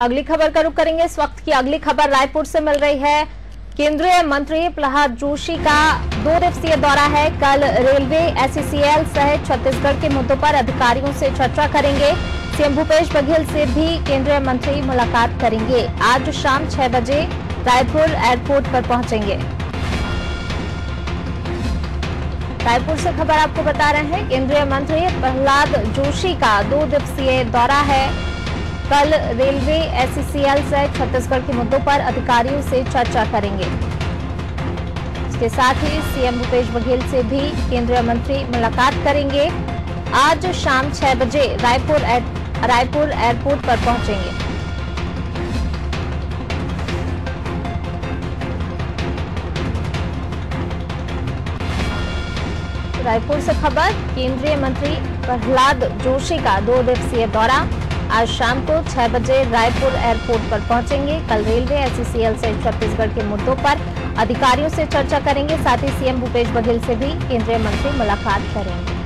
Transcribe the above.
अगली खबर का रुख करेंगे इस वक्त की अगली खबर रायपुर से मिल रही है। केंद्रीय मंत्री प्रहलाद जोशी का दो दिवसीय दौरा है। कल रेलवे एससीसीएल सहित छत्तीसगढ़ के मुद्दों पर अधिकारियों से चर्चा करेंगे। सीएम भूपेश बघेल से भी केंद्रीय मंत्री मुलाकात करेंगे। आज शाम छह बजे रायपुर एयरपोर्ट पर पहुँचेंगे। रायपुर से खबर आपको बता रहे हैं, केंद्रीय मंत्री प्रहलाद जोशी का दो दिवसीय दौरा है। कल रेलवे एससीसीएल से छत्तीसगढ़ के मुद्दों पर अधिकारियों से चर्चा करेंगे। इसके साथ ही सीएम भूपेश बघेल से भी केंद्रीय मंत्री मुलाकात करेंगे। आज शाम छह बजे रायपुर रायपुर एयरपोर्ट पर पहुँचेंगे। रायपुर से खबर, केंद्रीय मंत्री प्रहलाद जोशी का दो दिवसीय दौरा। आज शाम को छह बजे रायपुर एयरपोर्ट पर पहुँचेंगे। कल रेलवे एससीसीएल से छत्तीसगढ़ के मुद्दों पर अधिकारियों से चर्चा करेंगे। साथ ही सीएम भूपेश बघेल से भी केंद्रीय मंत्री मुलाकात करेंगे।